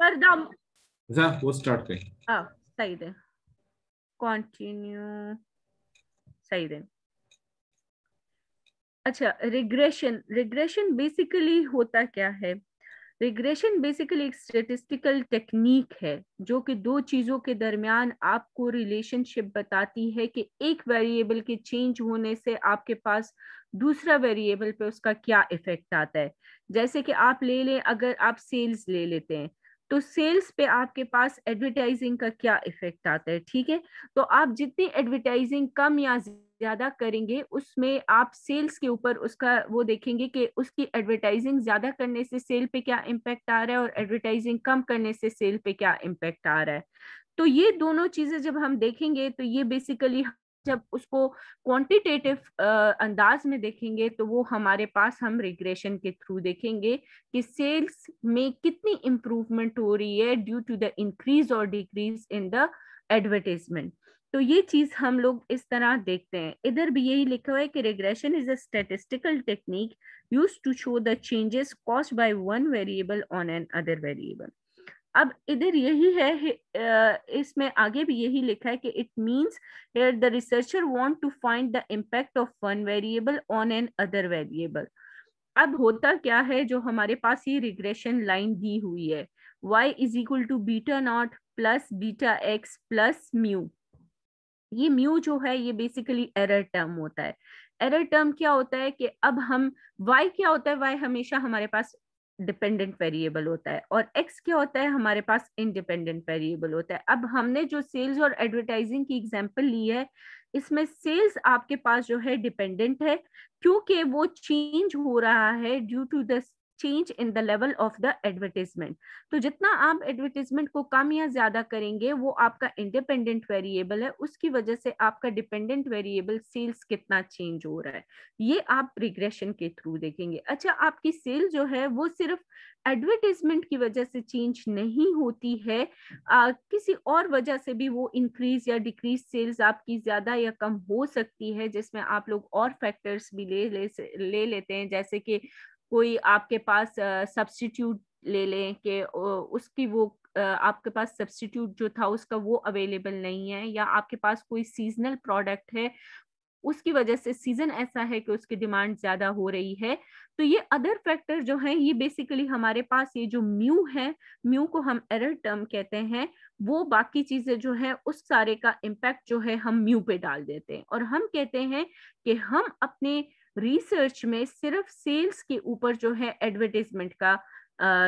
सरदा जा वो स्टार्ट करें। हाँ सही दे। कंटिन्यू सही दे। अच्छा रिग्रेशन रिग्रेशन बेसिकली होता क्या है? रिग्रेशन बेसिकली एक स्टेटिस्टिकल टेक्निक है जो कि दो चीज़ों के दरमियान आपको रिलेशनशिप बताती है कि एक वेरिएबल के चेंज होने से आपके पास दूसरा वेरिएबल पे उसका क्या इफ़ेक्ट आता है। जैसे कि आप ले लें अगर आप सेल्स ले लेते हैं तो सेल्स पे आपके पास एडवर्टाइजिंग का क्या इफ़ेक्ट आता है, ठीक है? तो आप जितनी एडवर्टाइजिंग कम या ज़्यादा करेंगे, उसमें आप सेल्स के ऊपर उसका वो देखेंगे कि उसकी एडवर्टाइजिंग ज़्यादा करने से सेल पे क्या इम्पेक्ट आ रहा है और एडवर्टाइजिंग कम करने से सेल पे क्या इम्पेक्ट आ रहा है। तो ये दोनों चीज़ें जब हम देखेंगे तो ये बेसिकली जब उसको क्वांटिटेटिव अंदाज में देखेंगे तो वो हमारे पास हम रिग्रेशन के थ्रू देखेंगे कि सेल्स में कितनी इम्प्रूवमेंट हो रही है ड्यू टू द इंक्रीज और डिक्रीज इन द एडवर्टाइजमेंट तो ये चीज़ हम लोग इस तरह देखते हैं। इधर भी यही लिखा हुआ है कि regression is a statistical technique use to show the changes caused by one variable on another variable अब इधर यही है इसमें आगे भी यही लिखा है कि it means here the researcher want to find the impact of one variable on another variable अब होता क्या है जो हमारे पास ये रिग्रेशन लाइन दी हुई है? y is equal to beta not plus beta x plus mu ये म्यू जो है, ये बेसिकली एरर टर्म होता है। एरर टर्म क्या होता है कि अब हम, y क्या होता है? y हमेशा हमारे पास डिपेंडेंट वेरिएबल होता है और एक्स क्या होता है? हमारे पास इंडिपेंडेंट वेरिएबल होता है। अब हमने जो सेल्स और एडवर्टाइजिंग की एग्जांपल ली है, इसमें सेल्स आपके पास जो है डिपेंडेंट है, क्योंकि वो चेंज हो रहा है due to the change in the level of the advertisement तो जितना आप एडवर्टीजमेंट को कम या ज़्यादा करेंगे वो आपका इंडिपेंडेंट वेरिएबल है। उसकी वजह से आपका डिपेंडेंट वेरिएबल सेल्स कितना चेंज हो रहा है। ये आप रिग्रेशन के थ्रू देखेंगे। अच्छा आपकी सेल जो है वो सिर्फ़ एडवर्टीजमेंट की वजह से चेंज नहीं होती है। आ, किसी और वजह से भी वो इंक्रीज या डिक्रीज सेल्स आपकी ज़्यादा या कम हो सकती है जिसमें आप लोग और फैक्टर्स भी ले ले, ले लेते हैं। जैसे कि कोई आपके पास सब्सटीट्यूट ले लें कि उसकी वो आपके पास सब्सटीट्यूट जो था उसका वो अवेलेबल नहीं है या आपके पास कोई सीजनल प्रोडक्ट है, उसकी वजह से सीज़न ऐसा है कि उसकी डिमांड ज़्यादा हो रही है। तो ये अदर फैक्टर जो है, ये बेसिकली हमारे पास ये जो म्यू है म्यू को हम एरर टर्म कहते हैं, वो बाकी चीज़ें जो है, उस सारे का इम्पैक्ट जो है, हम म्यू पे डाल देते हैं। और हम कहते हैं कि हम अपने रिसर्च में सिर्फ़ सेल्स के ऊपर जो है एडवर्टीजमेंट का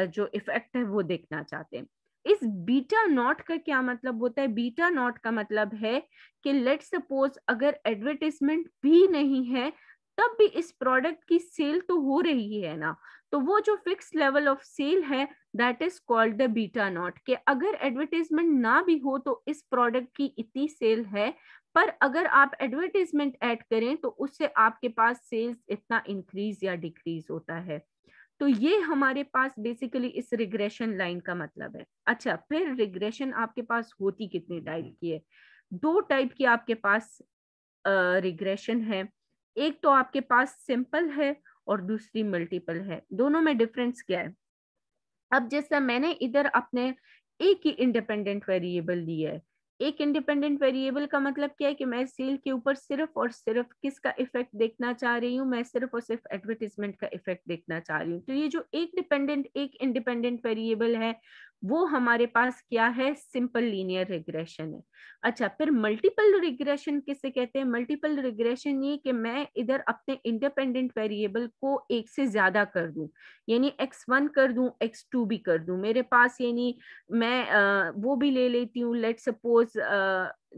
जो इफ़ेक्ट है वो देखना चाहते हैं। इस बीटा नॉट का क्या मतलब होता है? बीटा नॉट का मतलब है कि लेट सपोज़ अगर एडवर्टीजमेंट भी नहीं है, तब भी इस प्रोडक्ट की सेल तो हो रही है ना। तो वो जो फिक्स लेवल ऑफ़ सेल है that is called the beta not कि अगर एडवर्टीजमेंट ना भी हो तो इस प्रोडक्ट की इतनी सेल है पर अगर आप एडवर्टीजमेंट ऐड करें तो उससे आपके पास सेल्स इतना इंक्रीज या डिक्रीज होता है। तो ये हमारे पास बेसिकली इस रिग्रेशन लाइन का मतलब है। अच्छा फिर रिग्रेशन आपके पास होती कितनी टाइप की है? दो टाइप की आपके पास रिग्रेशन uh, है। एक तो आपके पास सिंपल है और दूसरी मल्टीपल है। दोनों में डिफरेंस क्या है? अब जैसा मैंने इधर अपने एक ही इंडिपेंडेंट वेरिएबल दी है। एक इंडिपेंडेंट वेरिएबल का मतलब क्या है कि मैं सेल के ऊपर सिर्फ़ और सिर्फ़ किसका इफ़ेक्ट देखना चाह रही हूँ? मैं सिर्फ़ और सिर्फ़ एडवर्टीजमेंट का इफ़ेक्ट देखना चाह रही हूँ। तो ये जो एक डिपेंडेंट एक इंडिपेंडेंट वेरिएबल है वो हमारे पास क्या है? सिंपल लीनियर रिग्रेशन है। अच्छा फिर मल्टीपल रिग्रेशन किसे कहते हैं? मल्टीपल रिग्रेशन ये कि मैं इधर अपने इंडिपेंडेंट वेरिएबल को एक से ज़्यादा कर दूँ। यानी एक्स वन कर दूँ एक्स टू भी कर दूँ। मेरे पास यानी मैं आ, वो भी ले लेती हूँ। लेट सपोज़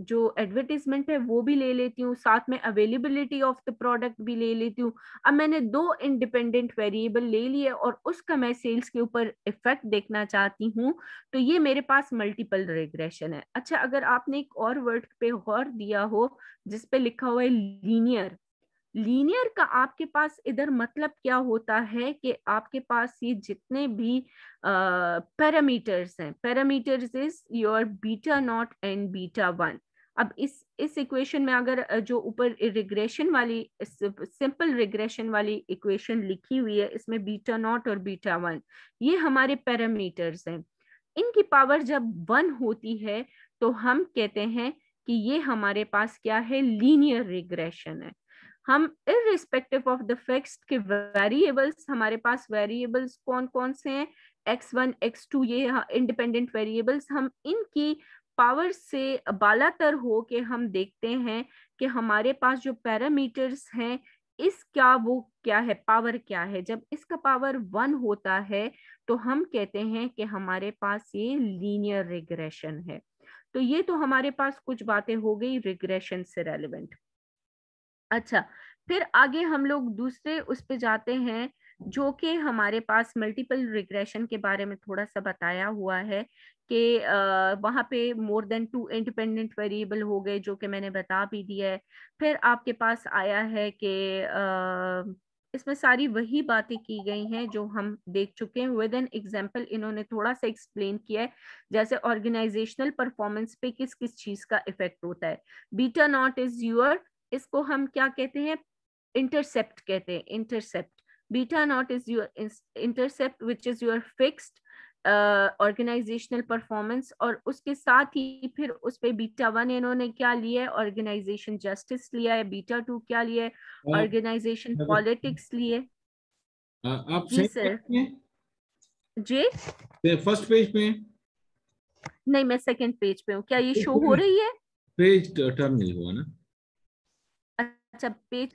जो एडवर्टीजमेंट है, वो भी ले लेती हूँ, साथ में अवेलेबिलिटी ऑफ़ द प्रोडक्ट भी ले लेती हूँ। अब मैंने दो इंडिपेंडेंट वेरिएबल ले लिए और उसका मैं सेल्स के ऊपर इफ़ेक्ट देखना चाहती हूँ तो ये मेरे पास मल्टीपल रिग्रेशन है। अच्छा अगर आपने एक और वर्ड पे गौर दिया हो जिसपे लिखा हुआ है लीनियर लीनियर का आपके पास इधर मतलब क्या होता है कि आपके पास ये जितने भी पैरामीटर्स हैं parameters is your beta not and beta one अब इस इस इक्वेशन में अगर जो ऊपर रिग्रेशन वाली सिंपल रिग्रेशन वाली इक्वेशन लिखी हुई है, इसमें बीटा नॉट और बीटा वन ये हमारे पैरामीटर्स हैं। इनकी पावर जब वन होती है तो हम कहते हैं कि ये हमारे पास क्या है? लीनियर रिग्रेशन है। हम इरिस्पेक्टिव ऑफ़ द फिक्स्ड के वेरिएबल्स हमारे पास वेरिएबल्स कौन कौन से हैं? एक्स वन एक्स टू ये इंडिपेंडेंट वेरिएबल्स हम इनकी पावर से बालातर हो के हम देखते हैं कि हमारे पास जो पैरामीटर्स हैं, इस क्या वो क्या है पावर क्या है? जब इसका पावर वन होता है तो हम कहते हैं कि हमारे पास ये लीनियर रिग्रेशन है। तो ये तो हमारे पास कुछ बातें हो गई रिग्रेशन से रेलिवेंट अच्छा फिर आगे हम लोग दूसरे उस पर जाते हैं, जो कि हमारे पास मल्टीपल रिग्रेशन के बारे में थोड़ा सा बताया हुआ है। कि वहाँ पे more than two independent variable हो गए, जो कि मैंने बता भी दिया है। फिर आपके पास आया है कि इसमें सारी वही बातें की गई हैं जो हम देख चुके हैं। विद एन एग्ज़ाम्पल इन्होंने थोड़ा सा एक्सप्लेन किया है, जैसे ऑर्गेनाइजेशनल परफॉर्मेंस पे किस किस चीज़ का इफ़ेक्ट होता है। बीटा नॉट इज़ यूर इसको हम क्या कहते हैं? इंटरसेप्ट कहते हैं intercept beta naught is your intercept which is your fixed organisational uh, performance और उसके साथ ही फिर उस पे बीटा वन इन्होंने क्या लिया है? ऑर्गेनाइजेशन जस्टिस लिया है बीटा टू क्या लिया है? ऑर्गेनाइजेशन पॉलिटिक्स लिए आप जी सर जी? फ़र्स्ट पेज पे नहीं मैं सेकंड पेज पे हूँ। क्या ये शो हो रही है? पेज टर्न नहीं हुआ ना? अच्छा पेज